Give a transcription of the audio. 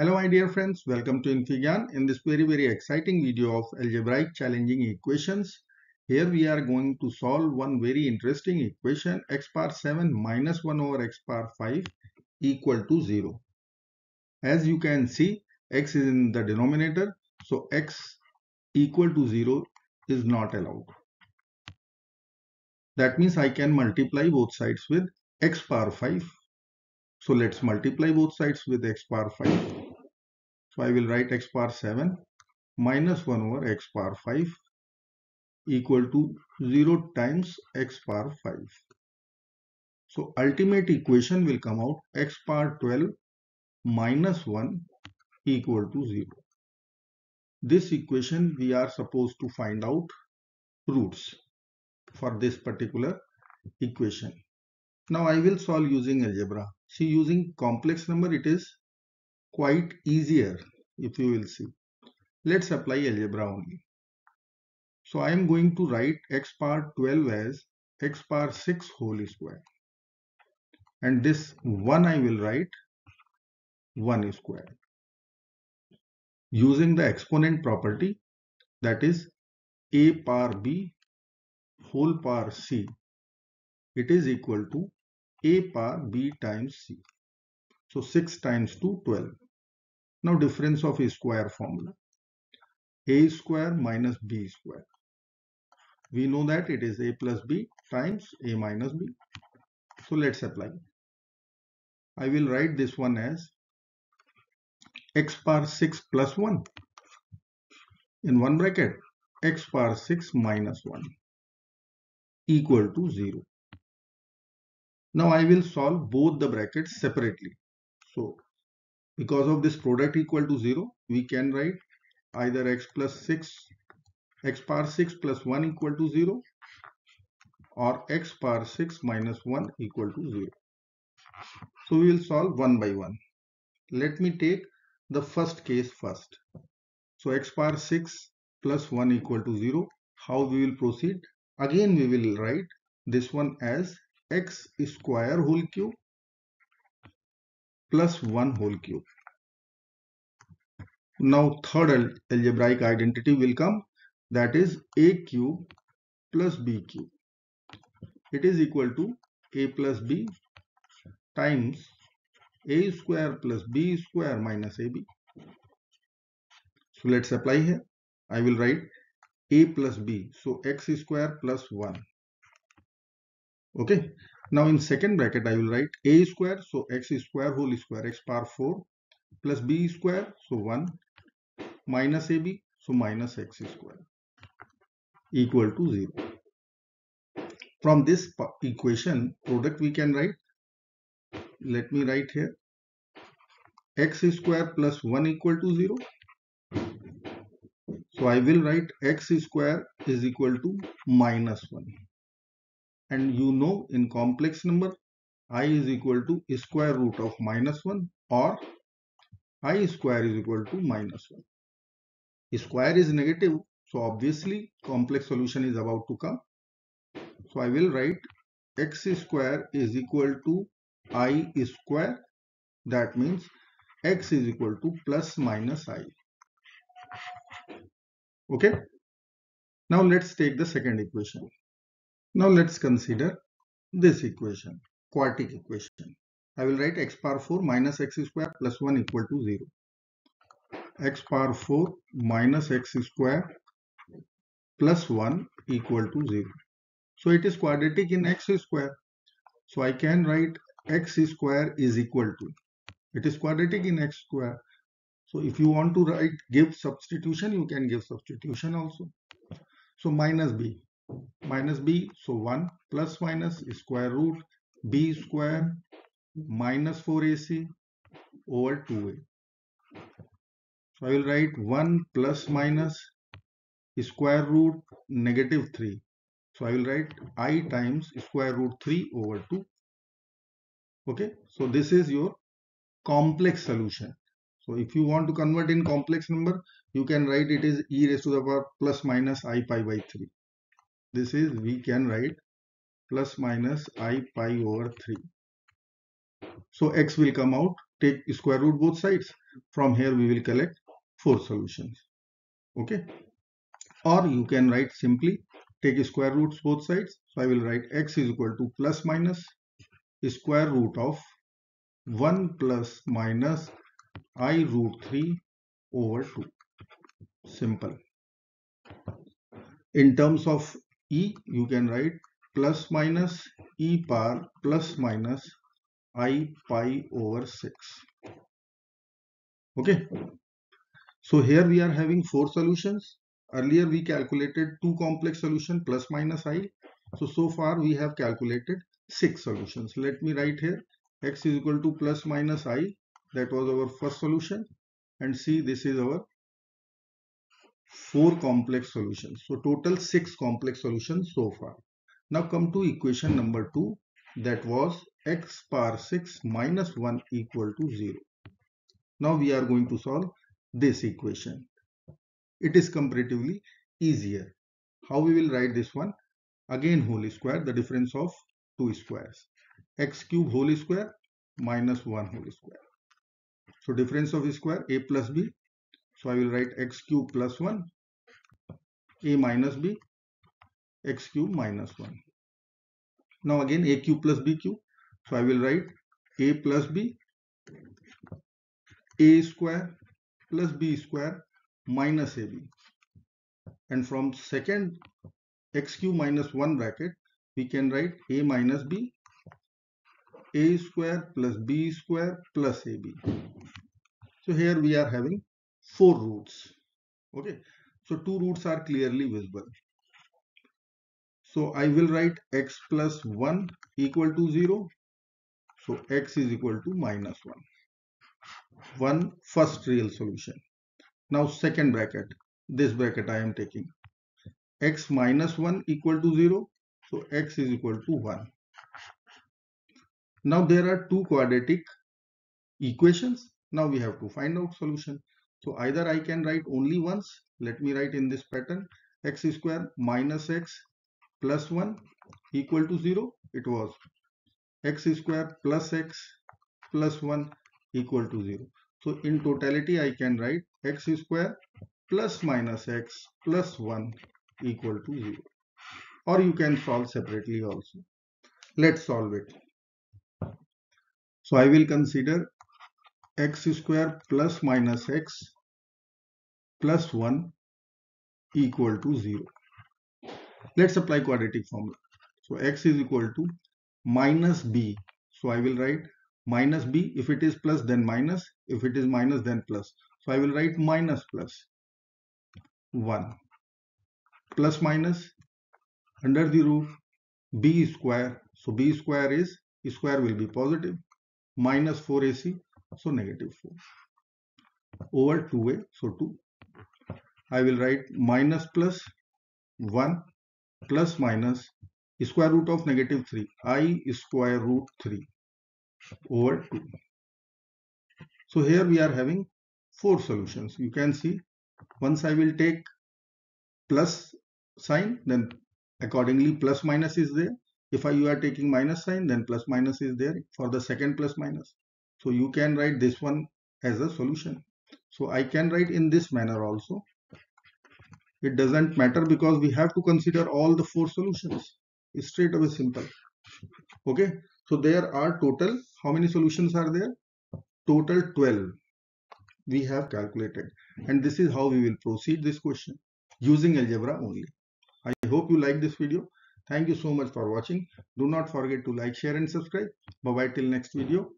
Hello my dear friends, welcome to infyGyan. In this very very exciting video of algebraic challenging equations, here we are going to solve one very interesting equation x power 7 minus 1 over x power 5 equal to 0. As you can see, x is in the denominator, so x equal to 0 is not allowed. That means I can multiply both sides with x power 5 so let's multiply both sides with x power 5. So I will write x power 7 minus 1 over x power 5 equal to 0 times x power 5. So ultimate equation will come out x power 12 minus 1 equal to 0. This equation we are supposed to find out roots for this particular equation. Now I will solve using algebra. See using complex number it is quite easier if you will see. Let's apply algebra only. So I am going to write x power 12 as x power 6 whole square. And this 1 I will write 1 square. Using the exponent property that is a power b whole power c it is equal to a power b times c. So 6 times 2, 12. Now difference of a square formula. a square minus b square. We know that it is a plus b times a minus b. So let's apply. I will write this one as x power 6 plus 1 in one bracket x power 6 minus 1 equal to 0. Now I will solve both the brackets separately. So because of this product equal to 0, we can write either x plus 6, x power 6 plus 1 equal to 0 or x power 6 minus 1 equal to 0. So we will solve one by one. Let me take the first case first. So x power 6 plus 1 equal to 0. How we will proceed? Again we will write this one as x square whole cube plus 1 whole cube. Now third algebraic identity will come that is a cube plus b cube. It is equal to a plus b times a square plus b square minus ab. So let's apply here. I will write a plus b. So x square plus 1 okay now in second bracket i will write a square so x square whole square x power 4 plus b square so 1 minus ab so minus x square equal to 0 from this equation product we can write. Let me write here. X square plus 1 equal to 0 so I will write x square is equal to minus 1 and you know in complex number i is equal to square root of minus 1 or i square is equal to minus 1 square is negative so obviously complex solution is about to come. So i will write x square is equal to i square. That means x is equal to plus minus i. Okay? Now let's take the second equation now let's consider this equation, quartic equation. I will write x power 4 minus x square plus 1 equal to 0. x power 4 minus x square plus 1 equal to 0. So it is quadratic in x square. So I can write x square is equal to. It is quadratic in x square. So if you want to write give substitution, you can give substitution also. So minus b minus b so 1 plus minus square root b square minus 4ac over 2a so i will write 1 plus minus square root negative 3 so i will write i times square root 3 over 2 okay? So this is your complex solution. So if you want to convert in complex number you can write it is e raised to the power plus minus i pi by 3 this is we can write plus minus i pi over 3 so x will come out take square root both sides. From here we will collect four solutions. Okay. Or you can write simply take square roots both sides. So I will write x is equal to plus minus square root of 1 plus minus i root 3 over 2. Simple. In terms of e, you can write plus minus e power plus minus i pi over 6. Okay. So here we are having four solutions. Earlier we calculated two complex solution plus minus i. So, so far we have calculated six solutions. Let me write here x is equal to plus minus i. That was our first solution. And see this is our four complex solutions. So total six complex solutions so far. Now come to equation number two that was x power 6 minus 1 equal to 0. Now we are going to solve this equation. It is comparatively easier. How we will write this one? Again whole square, the difference of two squares. x cube whole square minus 1 whole square. So difference of square a plus b. So I will write x cube plus 1 a minus b x cube minus 1. Now again a cube plus b cube. So I will write a plus b a square plus b square minus ab. And from second x cube minus 1 bracket we can write a minus b a square plus b square plus ab. So here we are having four roots. Okay. So two roots are clearly visible. So I will write x plus 1 equal to 0. So x is equal to minus 1. One first real solution. Now second bracket. This bracket I am taking. x minus 1 equal to 0. So x is equal to 1. Now there are two quadratic equations. Now we have to find out solution. So either I can write only once. Let me write in this pattern x square minus x plus 1 equal to 0 it was. X square plus x plus 1 equal to 0 so in totality i can write x square plus minus x plus 1 equal to 0 or you can solve separately also. Let's solve it. So i will consider x square plus minus x plus 1 equal to 0 Let's apply quadratic formula. So x is equal to minus b. So I will write minus b. If it is plus then minus. If it is minus then plus. So I will write minus plus 1 plus minus under the roof b square. So b square is square will be positive minus 4ac so negative 4 over 2a so 2 I will write minus plus 1 plus minus square root of negative 3 i square root 3 over 2 so here we are having four solutions. You can see once i will take plus sign then accordingly plus minus is there. If I, you are taking minus sign then plus minus is there for the second plus minus so you can write this one as a solution. So i can write in this manner also. It doesn't matter because we have to consider all the four solutions. It's straight away simple. Okay? So there are total how many solutions are there? Total 12 we have calculated. And this is how we will proceed this question using algebra only. I hope you like this video. Thank you so much for watching. Do not forget to like share and subscribe. Bye bye till next video